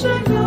Sugar.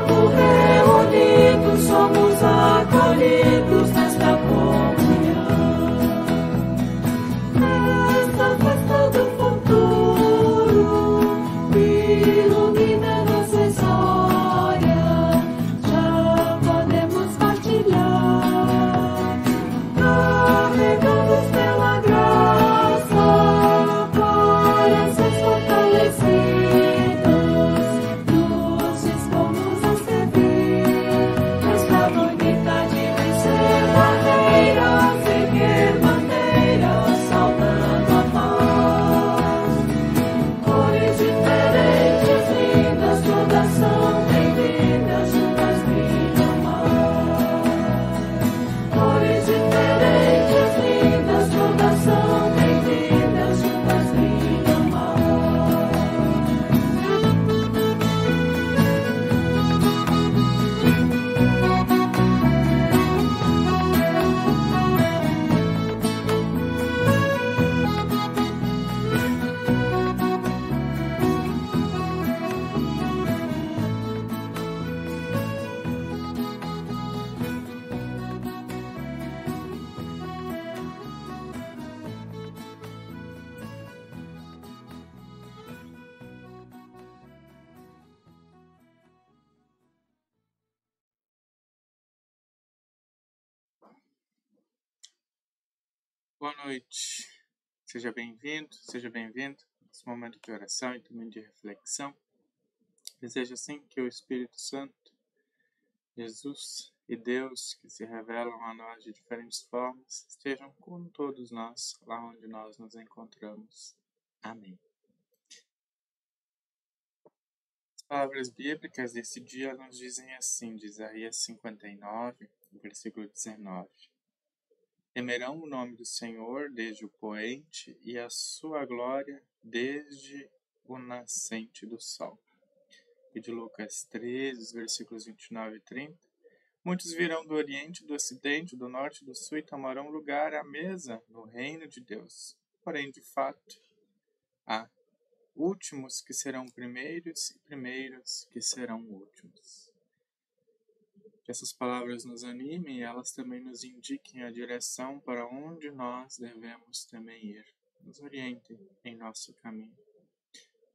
不会。Boa noite. Seja bem-vindo, seja bem-vindo nesse momento de oração e também de reflexão. Desejo assim que o Espírito Santo, Jesus e Deus que se revelam a nós de diferentes formas estejam com todos nós lá onde nós nos encontramos. Amém. As palavras bíblicas desse dia nos dizem assim, de Isaías 59, versículo 19. Temerão o nome do Senhor desde o poente e a sua glória desde o nascente do sol. E de Lucas 13, versículos 29 e 30. Muitos virão do Oriente, do Ocidente, do Norte do Sul e tomarão lugar à mesa no reino de Deus. Porém, de fato, há últimos que serão primeiros e primeiros que serão últimos. Essas palavras nos animem e elas também nos indiquem a direção para onde nós devemos também ir. Nos orientem em nosso caminho.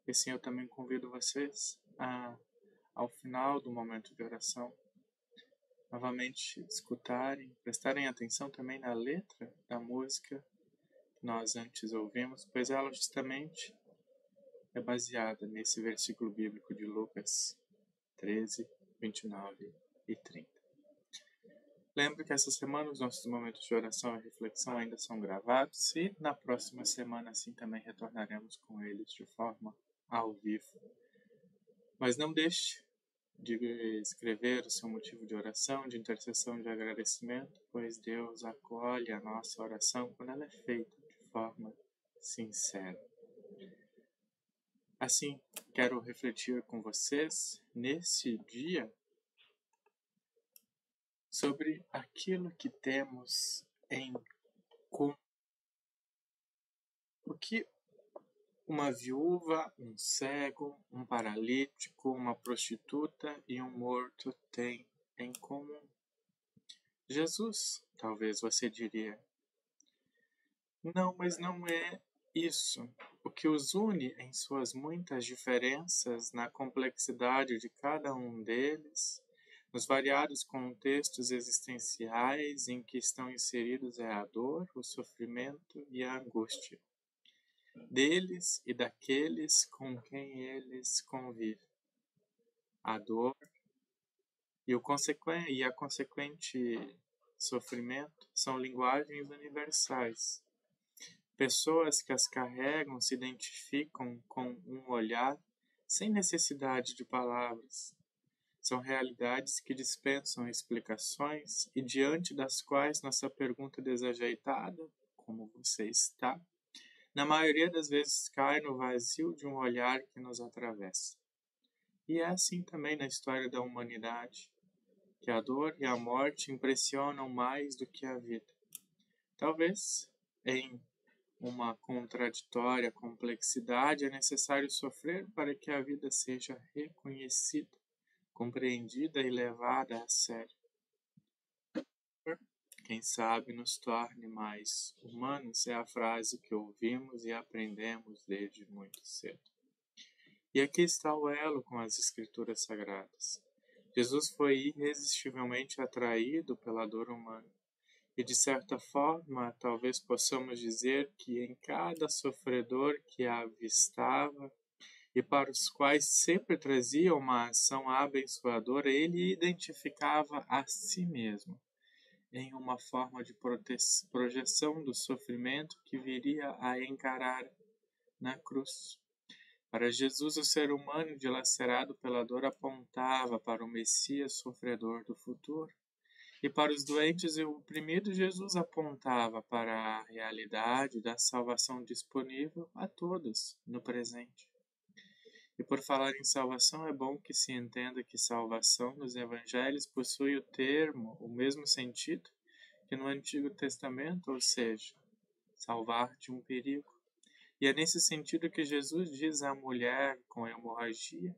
E assim eu também convido vocês a, ao final do momento de oração, novamente escutarem, prestarem atenção também na letra da música que nós antes ouvimos, pois ela justamente é baseada nesse versículo bíblico de Lucas 13, 29 e 30. Lembre que essa semana os nossos momentos de oração e reflexão ainda são gravados e na próxima semana assim também retornaremos com eles de forma ao vivo. Mas não deixe de escrever o seu motivo de oração, de intercessão, de agradecimento, pois Deus acolhe a nossa oração quando ela é feita de forma sincera. Assim, quero refletir com vocês nesse dia sobre aquilo que temos em comum. O que uma viúva, um cego, um paralítico, uma prostituta e um morto têm em comum? Jesus, talvez você diria. Não, mas não é isso. O que os une em suas muitas diferenças, na complexidade de cada um deles, nos variados contextos existenciais em que estão inseridos é a dor, o sofrimento e a angústia deles e daqueles com quem eles convivem. A dor e, o e a consequente sofrimento são linguagens universais. Pessoas que as carregam se identificam com um olhar sem necessidade de palavras. São realidades que dispensam explicações e diante das quais nossa pergunta desajeitada, como você está, na maioria das vezes cai no vazio de um olhar que nos atravessa. E é assim também na história da humanidade, que a dor e a morte impressionam mais do que a vida. Talvez em uma contraditória complexidade é necessário sofrer para que a vida seja reconhecida, compreendida e levada a sério. Quem sabe nos torne mais humanos é a frase que ouvimos e aprendemos desde muito cedo. E aqui está o elo com as Escrituras Sagradas. Jesus foi irresistivelmente atraído pela dor humana. E de certa forma, talvez possamos dizer que em cada sofredor que a avistava e para os quais sempre trazia uma ação abençoadora, ele identificava a si mesmo em uma forma de projeção do sofrimento que viria a encarar na cruz. Para Jesus, o ser humano dilacerado pela dor apontava para o Messias sofredor do futuro. E para os doentes e oprimidos, Jesus apontava para a realidade da salvação disponível a todos no presente. E por falar em salvação, é bom que se entenda que salvação nos evangelhos possui o termo, o mesmo sentido que no Antigo Testamento, ou seja, salvar de um perigo. E é nesse sentido que Jesus diz à mulher com hemorragia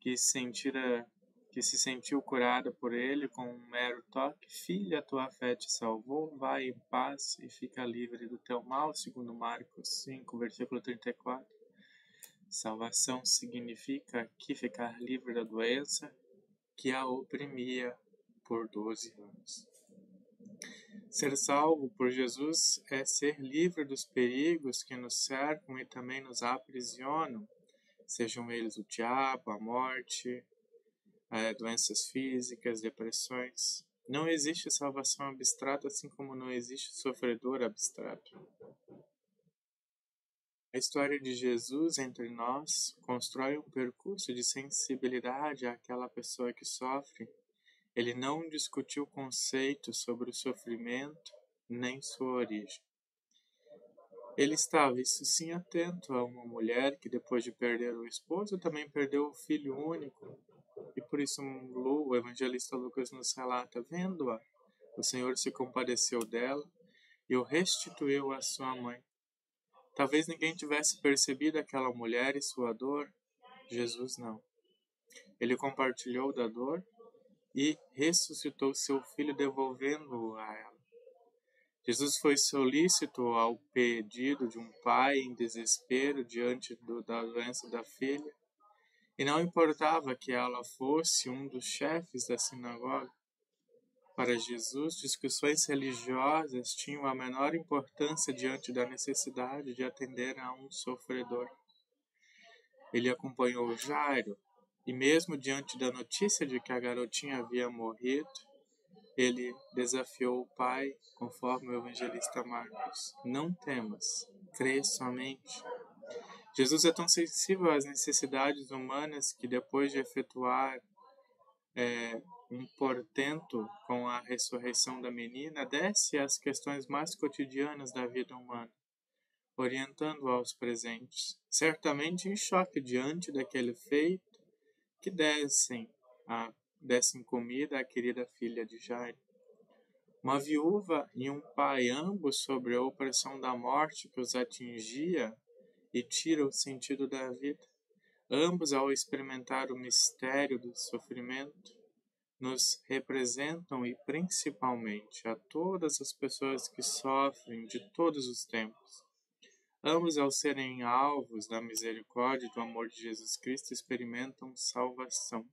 que, sentira, que se sentiu curada por ele com um mero toque: Filha, tua fé te salvou, vai em paz e fica livre do teu mal, segundo Marcos 5, versículo 34. Salvação significa aqui ficar livre da doença que a oprimia por 12 anos. Ser salvo por Jesus é ser livre dos perigos que nos cercam e também nos aprisionam, sejam eles o diabo, a morte, é, doenças físicas, depressões. Não existe salvação abstrata, assim como não existe sofredor abstrato. A história de Jesus entre nós constrói um percurso de sensibilidade àquela pessoa que sofre ele não discutiu conceitos sobre o sofrimento nem sua origem. Ele estava, isso sim, atento a uma mulher que, depois de perder o esposo, também perdeu o filho único. E por isso o evangelista Lucas nos relata: vendo-a, o Senhor se compadeceu dela e o restituiu à sua mãe. Talvez ninguém tivesse percebido aquela mulher e sua dor, Jesus não. Ele compartilhou da dor e ressuscitou seu filho, devolvendo-o a ela. Jesus foi solícito ao pedido de um pai em desespero diante do, da doença da filha, e não importava que ela fosse um dos chefes da sinagoga. Para Jesus, discussões religiosas tinham a menor importância diante da necessidade de atender a um sofredor. Ele acompanhou Jairo, e mesmo diante da notícia de que a garotinha havia morrido, ele desafiou o pai, conforme o evangelista Marcos: Não temas, crê somente. Jesus é tão sensível às necessidades humanas que, depois de efetuar é, um portento com a ressurreição da menina, desce às questões mais cotidianas da vida humana, orientando aos presentes, certamente em choque diante daquele feito que dessem, a, dessem comida à querida filha de Jairo. Uma viúva e um pai, ambos sobre a opressão da morte que os atingia e tira o sentido da vida, ambos ao experimentar o mistério do sofrimento, nos representam e principalmente a todas as pessoas que sofrem de todos os tempos Ambos, ao serem alvos da misericórdia e do amor de Jesus Cristo, experimentam salvação.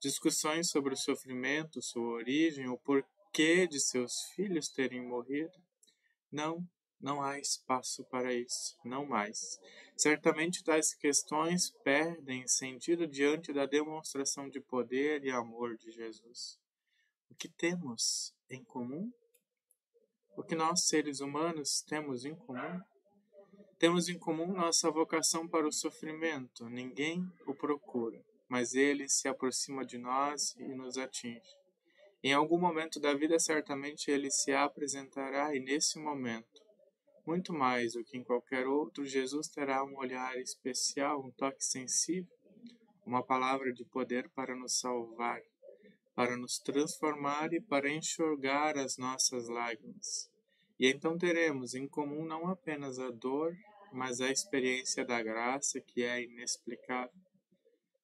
Discussões sobre o sofrimento, sua origem, o porquê de seus filhos terem morrido? Não, não há espaço para isso, não mais. Certamente tais questões perdem sentido diante da demonstração de poder e amor de Jesus. o que temos em comum? O que nós, seres humanos, temos em comum? Temos em comum nossa vocação para o sofrimento. Ninguém o procura, mas ele se aproxima de nós e nos atinge. Em algum momento da vida, certamente ele se apresentará, e nesse momento, muito mais do que em qualquer outro, Jesus terá um olhar especial, um toque sensível, uma palavra de poder para nos salvar, para nos transformar e para enxugar as nossas lágrimas. E então teremos em comum não apenas a dor, mas a experiência da graça que é inexplicável.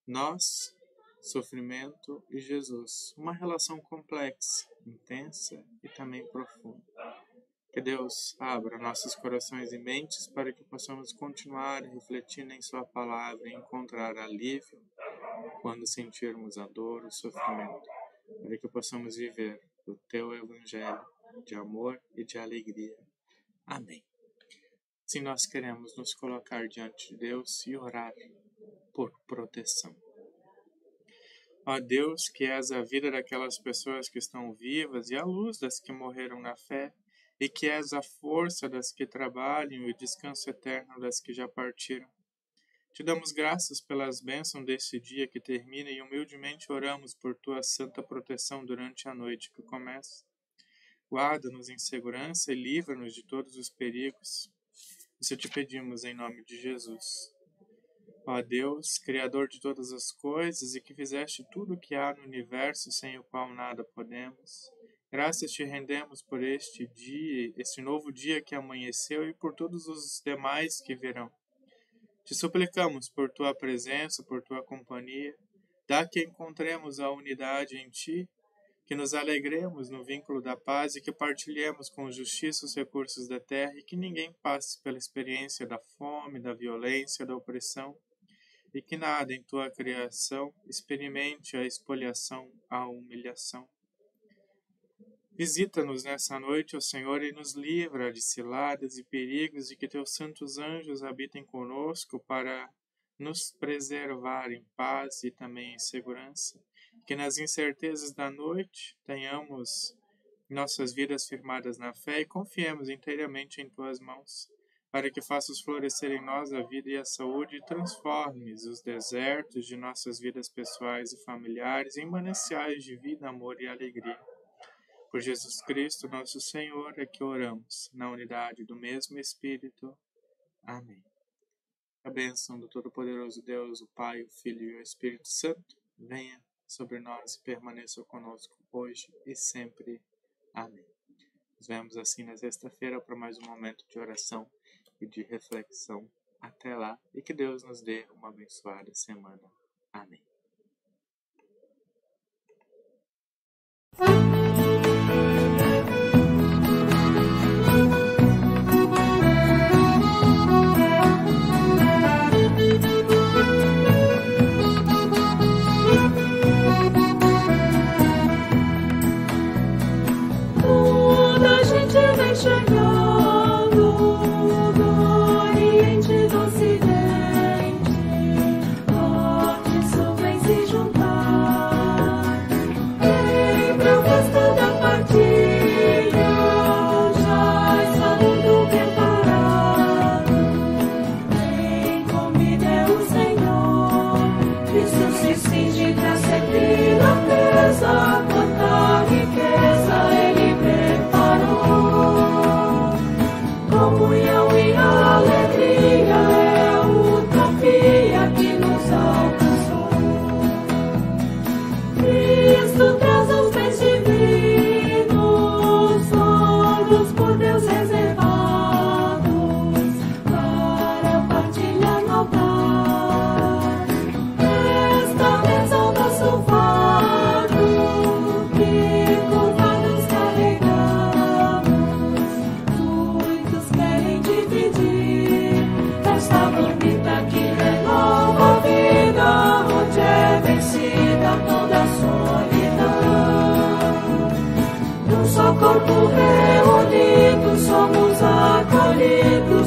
Nós, sofrimento e Jesus, uma relação complexa, intensa e também profunda. Que Deus abra nossos corações e mentes para que possamos continuar refletindo em Sua palavra e encontrar alívio quando sentirmos a dor, o sofrimento, para que possamos viver o Teu Evangelho de amor e de alegria. Amém. Se nós queremos nos colocar diante de Deus e orar por proteção. Ó Deus, que és a vida daquelas pessoas que estão vivas e a luz das que morreram na fé, e que és a força das que trabalham e o descanso eterno das que já partiram. Te damos graças pelas bênçãos desse dia que termina e humildemente oramos por tua santa proteção durante a noite que começa. Guarda-nos em segurança e livra-nos de todos os perigos. Isso te pedimos em nome de Jesus. Ó Deus, Criador de todas as coisas e que fizeste tudo o que há no universo sem o qual nada podemos, graças te rendemos por este dia, este novo dia que amanheceu e por todos os demais que virão. Te suplicamos por tua presença, por tua companhia, dá que encontremos a unidade em ti que nos alegremos no vínculo da paz e que partilhemos com justiça os recursos da terra e que ninguém passe pela experiência da fome, da violência, da opressão e que nada em tua criação experimente a expoliação, a humilhação. Visita-nos nessa noite, ó Senhor, e nos livra de ciladas e perigos e que teus santos anjos habitem conosco para nos preservar em paz e também em segurança que nas incertezas da noite tenhamos nossas vidas firmadas na fé e confiemos inteiramente em tuas mãos, para que faças florescer em nós a vida e a saúde e transformes os desertos de nossas vidas pessoais e familiares em mananciais de vida, amor e alegria. Por Jesus Cristo, nosso Senhor, é que oramos, na unidade do mesmo Espírito. Amém. A bênção do Todo-Poderoso Deus, o Pai, o Filho e o Espírito Santo, venha sobre nós e permaneça conosco hoje e sempre. Amém. Nos vemos assim na sexta-feira para mais um momento de oração e de reflexão. Até lá e que Deus nos dê uma abençoada semana. Amém. Akalebo